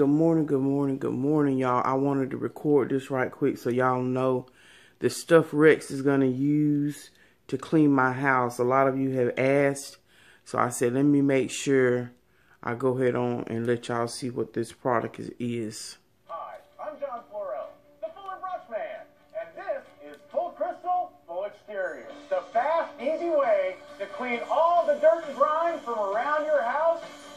good morning, good morning, good morning, y'all. I wanted to record this right quick so y'all know the stuff Rex is going to use to clean my house. A lot of you have asked, so I said, let me make sure I go ahead on and let y'all see what this product is. Hi, I'm John Florell, the Fuller Brush Man, and this is Full Crystal Full Exterior. The fast, easy way to clean all the dirt and grime from around your house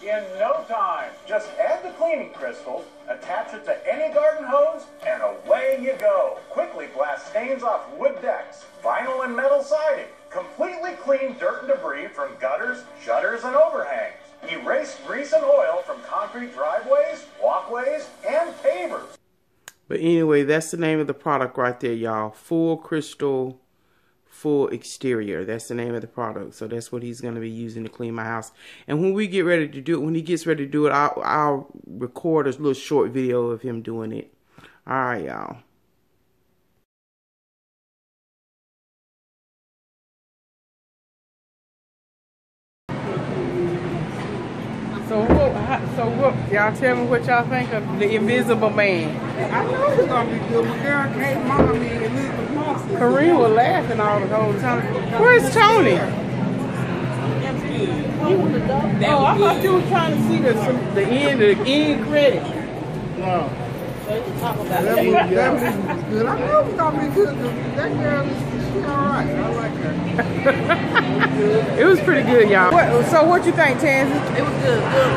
in no time. Just add the cleaning crystals, attach it to any garden hose, and away you go. Quickly blast stains off wood decks, vinyl and metal siding. Completely clean dirt and debris from gutters, shutters, and overhangs. Erase grease and oil from concrete driveways, walkways, and pavers. But anyway, that's the name of the product right there, y'all. Full Crystal full exterior. That's the name of the product. So that's what he's going to be using to clean my house. And when we get ready to do it, when he gets ready to do it, I'll, I'll record a little short video of him doing it. All right, y'all. So what? So what? Y'all tell me what y'all think of the Invisible Man. I know it's gonna be good. When girl came on me and Elisabeth Moss. Kareem was laughing all the whole time. Where's Tony? Oh, I thought you were trying to see the some, the end of the end credit. No. That movie, that movie was good. I know it's gonna be good. 'cause That girl is she alright. I like her. It was pretty good, y'all. What, so what you think, Tansy? It was good, good,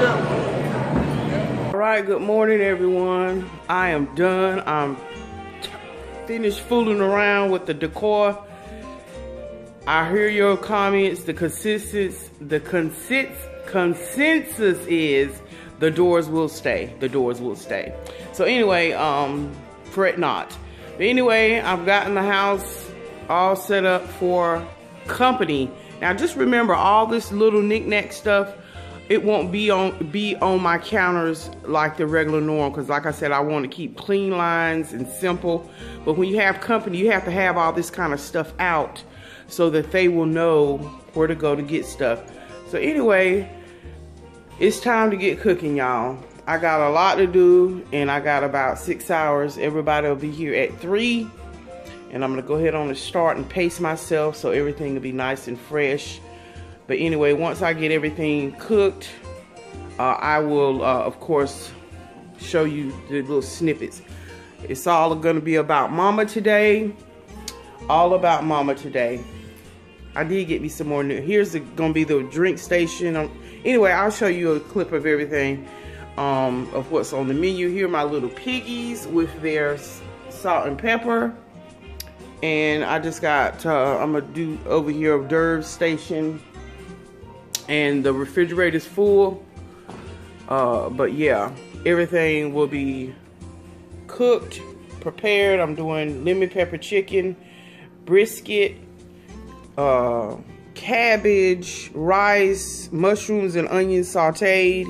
good. All right, good morning, everyone. I am done. I'm finished fooling around with the decor. I hear your comments. The consensus, the consensus, consensus is the doors will stay. The doors will stay. So anyway, um, fret not. But anyway, I've gotten the house all set up for company. Now just remember all this little knickknack stuff it won't be on be on my counters like the regular norm because like I said I want to keep clean lines and simple. But when you have company you have to have all this kind of stuff out so that they will know where to go to get stuff. So anyway it's time to get cooking y'all. I got a lot to do and I got about six hours. Everybody will be here at three and I'm gonna go ahead on and start and pace myself so everything will be nice and fresh but anyway, once I get everything cooked, uh, I will, uh, of course, show you the little snippets. It's all going to be about Mama today. All about Mama today. I did get me some more new. Here's going to be the drink station. Um, anyway, I'll show you a clip of everything um, of what's on the menu. Here my little piggies with their salt and pepper. And I just got, uh, I'm going to do over here hors d'oeuvre Station and the refrigerator's full. Uh, but yeah, everything will be cooked, prepared. I'm doing lemon pepper chicken, brisket, uh, cabbage, rice, mushrooms and onions sauteed.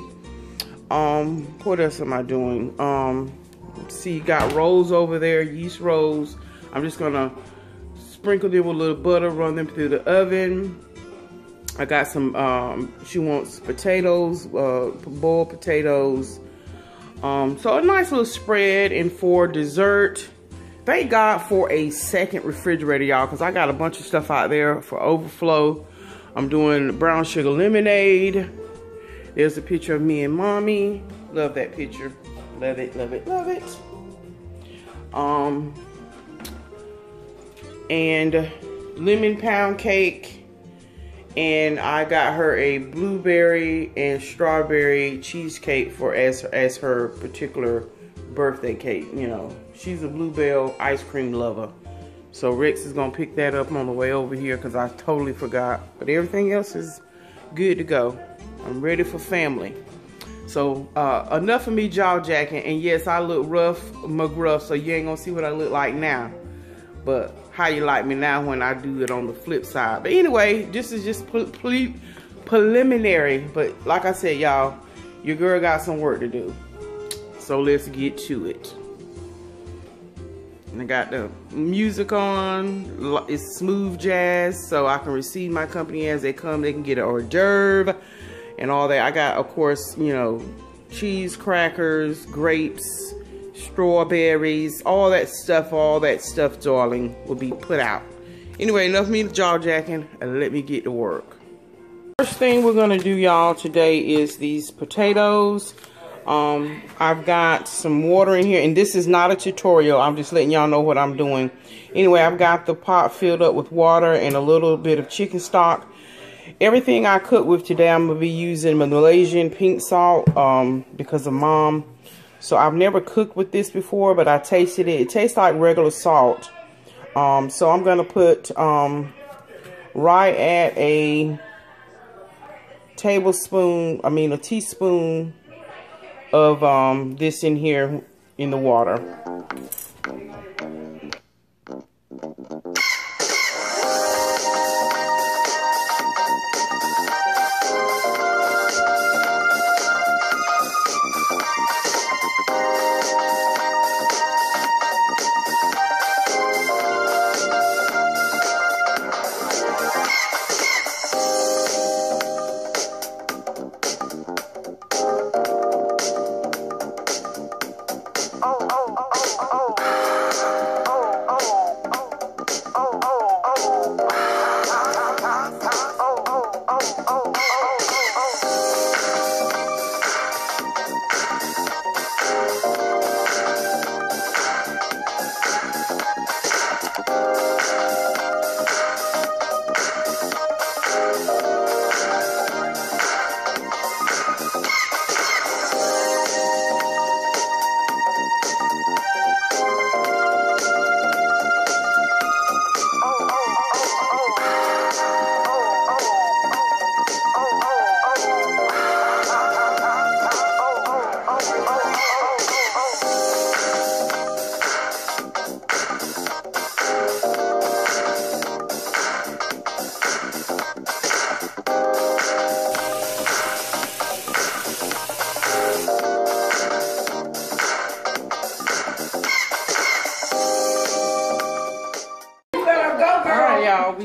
Um, what else am I doing? Um, see, got rolls over there, yeast rolls. I'm just gonna sprinkle them with a little butter, run them through the oven I got some, um, she wants potatoes, uh, boiled potatoes. Um, so a nice little spread. And for dessert, thank God for a second refrigerator, y'all, because I got a bunch of stuff out there for overflow. I'm doing brown sugar lemonade. There's a picture of me and mommy. Love that picture. Love it, love it, love it. Um, and lemon pound cake and I got her a blueberry and strawberry cheesecake for as as her particular birthday cake. You know, she's a bluebell ice cream lover. So Rex is gonna pick that up on the way over here because I totally forgot. But everything else is good to go. I'm ready for family. So uh, enough of me jaw jacking. And yes, I look rough, McGruff, so you ain't gonna see what I look like now. But how you like me now when I do it on the flip side. But anyway, this is just pre preliminary. But like I said, y'all, your girl got some work to do. So let's get to it. And I got the music on. It's smooth jazz, so I can receive my company as they come. They can get an hors d'oeuvre and all that. I got, of course, you know, cheese crackers, grapes, strawberries, all that stuff, all that stuff, darling, will be put out. Anyway, enough of me jaw jacking and let me get to work. First thing we're gonna do, y'all, today is these potatoes. Um, I've got some water in here, and this is not a tutorial. I'm just letting y'all know what I'm doing. Anyway, I've got the pot filled up with water and a little bit of chicken stock. Everything I cook with today, I'm going to be using Malaysian pink salt um, because of mom. So I've never cooked with this before, but I tasted it. It tastes like regular salt. Um, so I'm going to put um, right at a tablespoon, I mean a teaspoon of um, this in here in the water.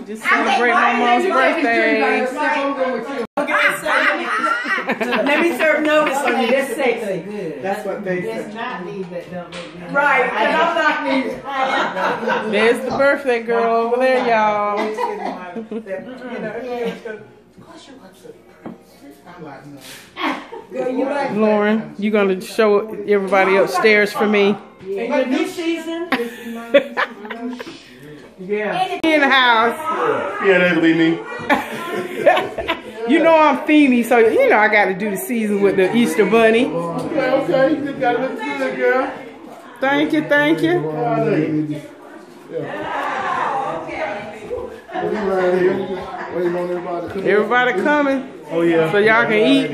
Just celebrate my mom's birthday. Let me serve notice on you. That's sexy. That's what they It's say. not me that don't make me. Right, and I'm not me. There's the birthday girl over there, y'all. I'm like, no. Girl, you like Lauren, you gonna show everybody upstairs for me? In your new season? Yeah. In the house. Yeah, that'll be me. You know I'm Feeny, so you know I got to do the season with the Easter Bunny. Okay, okay, you just gotta look good, girl. Thank you, thank you. Look. Yeah. We right here, just waiting on everybody. Everybody coming. Oh yeah. So y'all can eat.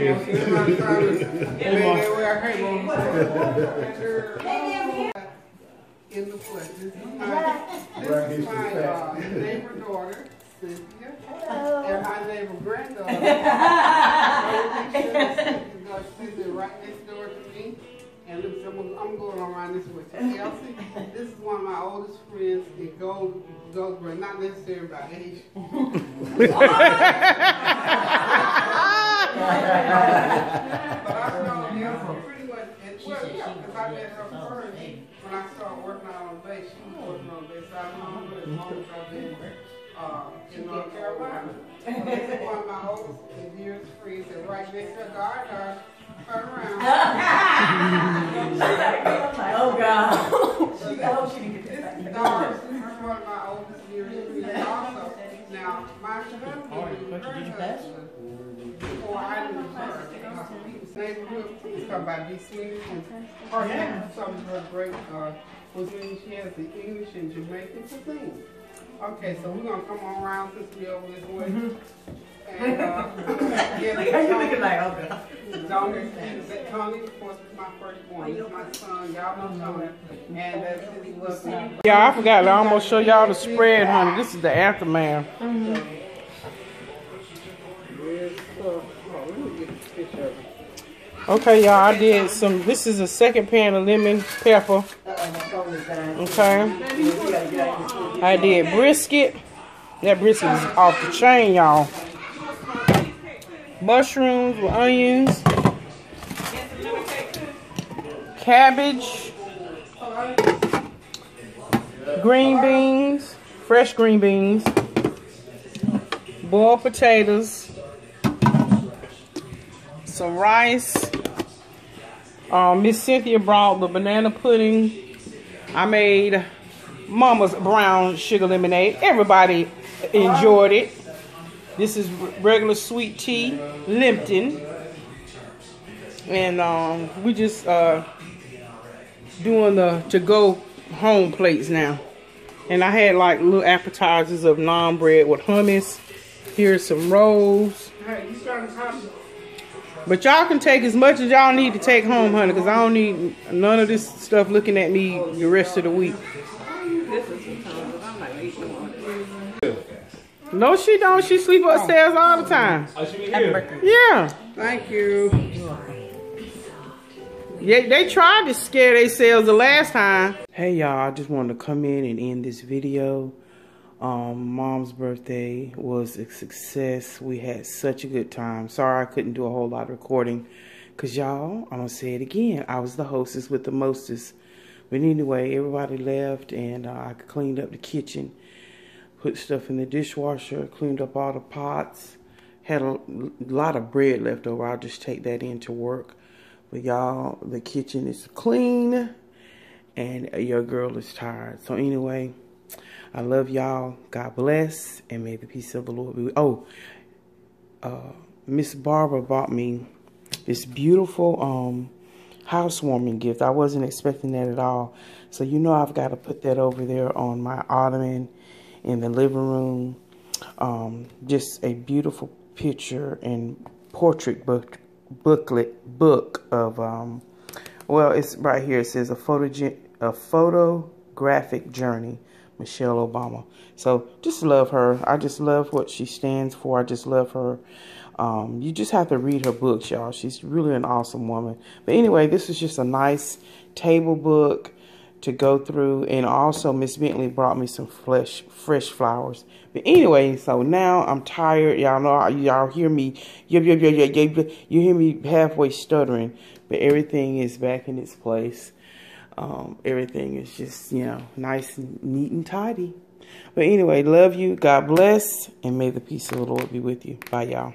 In the flesh. This is my, this is my uh, neighbor daughter, Cynthia, and my neighbor granddaughter. She's sitting right next door to me. And look, I'm, I'm going around this way. So Elsie, this is one of my oldest friends in Gold, Goldsboro, not necessarily by age. But I've known Elsie pretty much, and well, yeah, because I met her first when I started working out on base. She was working on so I've as long as uh, in North Carolina. This is one of my oldest and dearest and right next to her, Gardner, turn around. Oh, God. I hope she didn't get. This is Doris, one of my oldest friends also. Now, my husband, before I knew her, neighborhood, come by D. Sweeney, and her, yeah. some of her great, uh, cuisine, she has the English and Jamaican cuisine. Okay, so we're gonna come on around since we over this way. And, uh, yeah, you looking like, oh, God. Tony, that Tony, of course, is my firstborn. He's my son. Y'all know Tony. And that's his lovely. Yeah, I forgot to almost show y'all the spread, honey. This is the aftermath. Okay, y'all, I did some, this is a second pan of lemon pepper. Okay. I did brisket. That brisket is off the chain, y'all. Mushrooms with onions. cabbage, green beans, fresh green beans, boiled potatoes, some rice. Um, Miss Cynthia brought the banana pudding. I made Mama's brown sugar lemonade. Everybody enjoyed it. This is regular sweet tea, Lipton. And um, we just uh, doing the to-go home plates now. And I had like little appetizers of naan bread with hummus. Here's some rolls. Hey, But y'all can take as much as y'all need to take home, honey, because I don't need none of this stuff looking at me the rest of the week. No, she don't. She sleep upstairs all the time. Oh, she be here. Yeah. Thank you. Yeah, they tried to scare themselves the last time. Hey y'all, I just wanted to come in and end this video. Um, Mom's birthday was a success. We had such a good time. Sorry I couldn't do a whole lot of recording. Cause y'all, I'm gonna say it again. I was the hostess with the mostest. But anyway, everybody left and uh, I cleaned up the kitchen. Put stuff in the dishwasher, cleaned up all the pots. Had a lot of bread left over. I'll just take that into work. But y'all, the kitchen is clean and your girl is tired. So anyway, I love y'all. God bless and may the peace of the Lord be Oh, uh, Miss Barbara bought me this beautiful um, housewarming gift. I wasn't expecting that at all. So you know I've got to put that over there on my ottoman in the living room. Um, just a beautiful picture and portrait book booklet book of um well it's right here it says a photo a photographic journey Michelle Obama. So just love her. I just love what she stands for. I just love her. Um you just have to read her books y'all. She's really an awesome woman. But anyway this is just a nice table book to go through. And also Miss Bentley brought me some fresh fresh flowers. But anyway so now I'm tired. Y'all know y'all hear me. Yep, yep, yep, yep, yep, you hear me halfway stuttering. But everything is back in its place um, everything is just you know nice and neat and tidy. But anyway love you. God bless and may the peace of the Lord be with you. Bye y'all